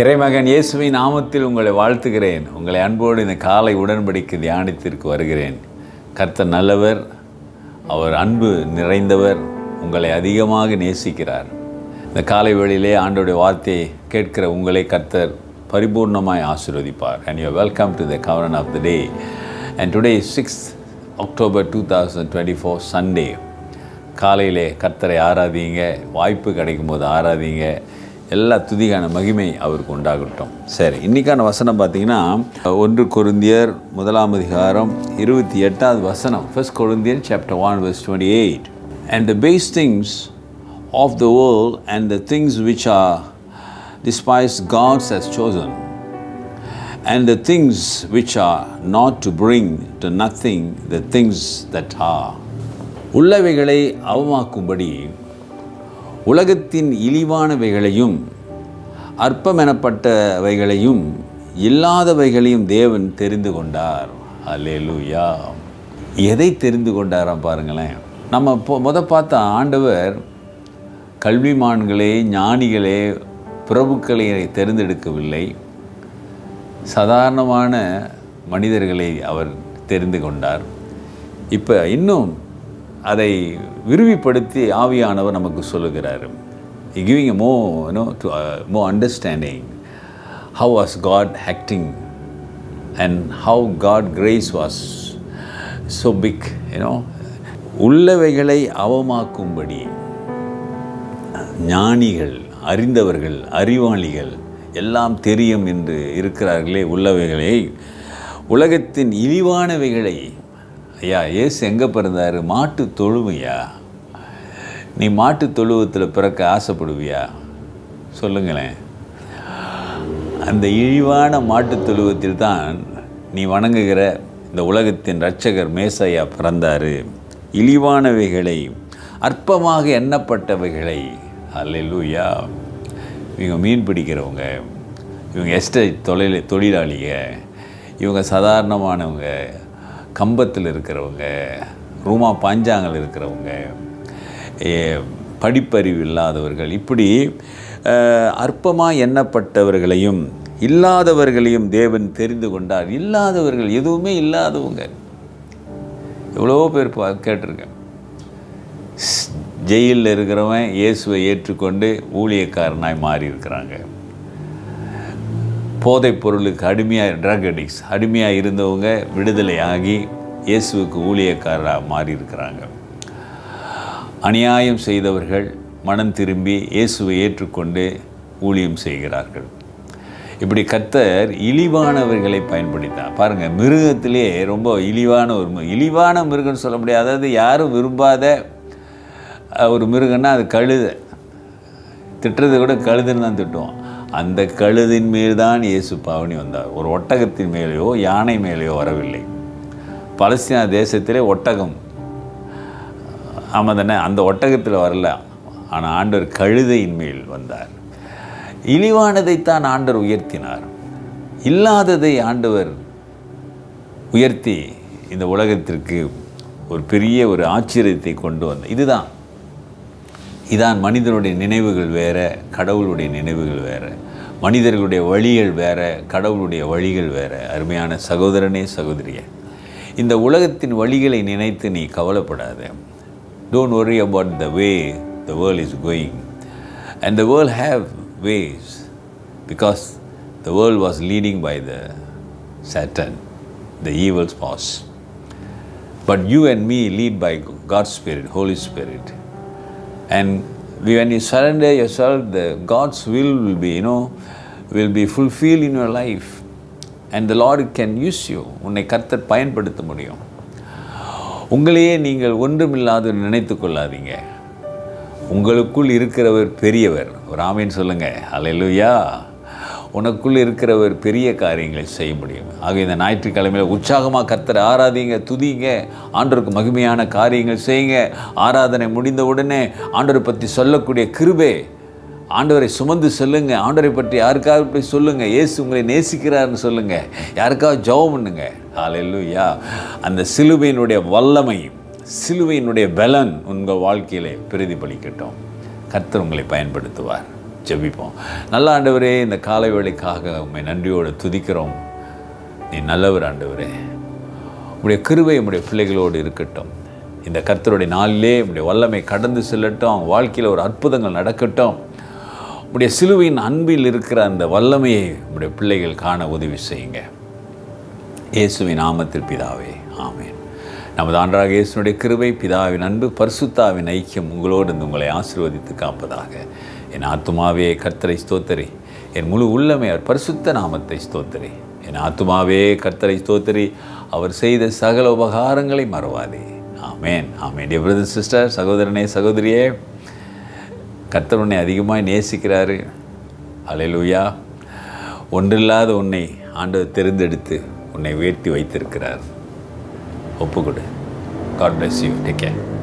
இறைமகன் இயேசுவின் நாமத்தில் உங்களை வாழ்த்துகிறேன். உங்களை அன்போடு இந்த காலை உடன்படிக்கு தியானத்திற்கு வருகிறேன். கர்த்தர் நல்லவர் அவர் அன்பு நிறைந்தவர் உங்களை அதிகமாக நேசிக்கிறார். இந்த காலை வேளையிலே ஆண்டோடைய வார்த்தையை கேட்கிற உங்களை கர்த்தர் பரிபூர்ணமாய் ஆசீர்வதிப்பார். And you welcome to the govern of the day and today six October two thousand twenty four Sunday காலையிலே கர்த்தரை ஆராதிங்க. வாய்ப்பு கிடைக்கும் போது ஆராதிங்க. எல்லா துதிகான மகிமை அவருக்கு உண்டாகட்டும். சரி இன்றைக்கான வசனம் பார்த்தீங்கன்னா ஒன்று கொருந்தியர் முதலாம் அதிகாரம் இருபத்தி எட்டாவது வசனம் first Corinthians chapter one verse twenty eight and the base things of the world and the things which are despised God's has chosen and the things which are not to bring to nothing the things that are. உள்ளவைகளை அவமாக்கும்படி உலகத்தின் இழிவானவைகளையும் அற்பமெனப்பட்டவைகளையும் இல்லாதவைகளையும் தேவன் தெரிந்து கொண்டார். அல்லேலூயா எதை தெரிந்து கொண்டாராம் பாருங்களேன். நம்ம இப்போ முத பார்த்த ஆண்டவர் கல்விமான்களே ஞானிகளே பிரபுக்களை தெரிந்தெடுக்கவில்லை. சாதாரணமான மனிதர்களை அவர் தெரிந்து கொண்டார். இப்போ இன்னும் அதை விரிவுபடுத்தி ஆவியானவர் நமக்கு சொல்லுகிறார். Giving more you know to more understanding how was God acting and how God grace was so big you know உள்ளவைகளை அவமாக்கும்படி ஞானிகள் அறிந்தவர்கள் அறிவாளிகள் எல்லாம் தெரியும் என்று இருக்கிறார்களே உள்ளவைகளை. உலகத்தின் இழிவானவைகளை ஐயா ஏசு எங்கே பிறந்தார்? மாட்டு தொழுவையா நீ மாட்டு தொழுவத்தில் பிறக்க ஆசைப்படுவியா? சொல்லுங்களேன். அந்த இழிவான மாட்டு தொழுவத்தில் தான் நீ வணங்குகிற இந்த உலகத்தின் இரட்சகர் மேசையா பிறந்தார். இழிவானவைகளை அற்பமாக எண்ணப்பட்டவைகளை அல்லூயா இவங்க மீன் பிடிக்கிறவங்க இவங்க எஸ்டேட் தொழில் தொழிலாளிங்க இவங்க சாதாரணமானவங்க கம்பத்தில் இருக்கிறவங்க ரூமா பாஞ்சாங்கல் இருக்கிறவங்க படிப்பறிவு இல்லாதவர்கள் இப்படி அற்பமாக எண்ணப்பட்டவர்களையும் இல்லாதவர்களையும் தேவன் தெரிந்து கொண்டார். இல்லாதவர்கள் எதுவுமே இல்லாதவங்க. எவ்வளோ பேர் கேட்டிருக்கேன். ஜெயிலில் இருக்கிறவன் இயேசுவை ஏற்றுக்கொண்டு ஊழியக்காரனாய் மாறி இருக்கிறாங்க போதைப் பொருளுக்கு அடிமையாக ட்ரக் அடிக்ஸ் அடிமையாக இருந்தவங்க விடுதலை ஆகி இயேசுவுக்கு ஊழியக்காரராக மாறியிருக்கிறாங்க. அநியாயம் செய்தவர்கள் மனம் திரும்பி இயேசுவை ஏற்றுக்கொண்டு ஊழியம் செய்கிறார்கள். இப்படி கத்தர் இழிவானவர்களை பயன்படுத்தினார். பாருங்கள் மிருகத்திலே ரொம்ப இழிவான ஒரு இழிவான மிருகம்னு சொல்ல முடியாது. அதாவது யாரும் விரும்பாத ஒரு மிருகன்னா அது கழுத. திட்டுறது கூட கழுதுன்னு தான் திட்டுவோம். அந்த கழுதின் மேல் தான் இயேசு பாவனி வந்தார். ஒரு ஒட்டகத்தின் மேலேயோ யானை மேலேயோ வரவில்லை. பலஸ்தீனா தேசத்திலே ஒட்டகம். ஆமாம் தானே அந்த ஒட்டகத்தில் வரல. ஆனால் ஆண்டவர் கழுதையின் மேல் வந்தார். இழிவானதைத்தான் ஆண்டவர் உயர்த்தினார். இல்லாததை ஆண்டவர் உயர்த்தி இந்த உலகத்திற்கு ஒரு பெரிய ஒரு ஆச்சரியத்தை கொண்டு வந்தார். இதுதான் இதான் மனிதனுடைய நினைவுகள் வேறு கடவுளுடைய நினைவுகள் வேற. மனிதர்களுடைய வழிகள் வேறு கடவுளுடைய வழிகள் வேறு. அருமையான சகோதரனே சகோதரிய. இந்த உலகத்தின் வழிகளை நினைத்து நீ கவலைப்படாத. Don't worry about the way the world is going and the world have ways because the world was leading by the Satan the evils boss but you and me lead by God spirit holy spirit and when you surrender yourself the god's will will be you know will be fulfilled in your life and the lord can use you உன்னை கர்த்தர் பயன்படுத்த முடியும் உங்களையே நீங்கள் ஒன்றுமில்லாத நினைத்து கொள்ளாதீங்க உங்களுக்குள் இருக்கிறவர் பெரியவர் ஒரு ஆமீன் சொல்லுங்கள் அலையிலுயா உனக்குள்ளே இருக்கிற ஒரு பெரிய காரியங்களை செய்ய முடியும். ஆக இந்த ஞாயிற்றுக்கிழமையில் உற்சாகமாக கத்தரை ஆராதிங்க துதிங்க. ஆண்டவருக்கு மகிமையான காரியங்கள் செய்யுங்க. ஆராதனை முடிந்த உடனே ஆண்டவரை பற்றி சொல்லக்கூடிய கிருபே ஆண்டவரை சுமந்து சொல்லுங்க. ஆண்டவரை பற்றி யாருக்காவது இப்படி சொல்லுங்க. ஏசு உங்களை நேசிக்கிறார்னு சொல்லுங்க. யாருக்காவது ஜெபம் பண்ணுங்க. ஆலையிலுயா அந்த சிலுவையினுடைய வல்லமை சிலுவையினுடைய பலன் உங்கள் வாழ்க்கையிலே பிரதிபலிக்கட்டும். கர்த்தர் உங்களை பயன்படுத்துவார். ஜபிப்போம். நல்ல ஆண்டவரே இந்த காலை வேலைக்காக உண்மை நன்றியோடு துதிக்கிறோம். நீ நல்லவர் ஆண்டவரே. உடைய கிருவை உடைய பிள்ளைகளோடு இருக்கட்டும். இந்த கர்த்தருடைய நாளிலே உடைய வல்லமை கடந்து செல்லட்டும். அவங்க வாழ்க்கையில் ஒரு அற்புதங்கள் நடக்கட்டும். உடைய சிலுவையின் அன்பில் இருக்கிற அந்த வல்லமையை உடைய பிள்ளைகள் காண உதவி செய்யுங்க. இயேசுவின் நாமத்தில் பிதாவே ஆமேன். நமது ஆண்டாக இயேசுனுடைய கிருவை பிதாவின் அன்பு பரிசுத்தாவின் ஐக்கியம் உங்களோடு இருந்து உங்களை ஆசிர்வதித்து காப்பதாக. என் ஆத்துமாவே கர்த்தரை ஸ்தோத்தரி. என் முழு உள்ளமே அவர் பரிசுத்த நாமத்தை ஸ்தோத்தரி. என் ஆத்துமாவே கர்த்தரை ஸ்தோத்தரி. அவர் செய்த சகல உபகாரங்களை மறவாதே. ஆமேன். ஆமேன். டியர் பிரதர் சிஸ்டர் சகோதரனே சகோதரியே கர்த்தர் உன்னை அதிகமாக நேசிக்கிறாரு. அலையலூயா ஒன்றில்லாத உன்னை ஆண்டவர் தெரிந்தெடுத்து உன்னை உயர்த்தி வைத்திருக்கிறார். ஒப்புக்கொடு. God bless you take care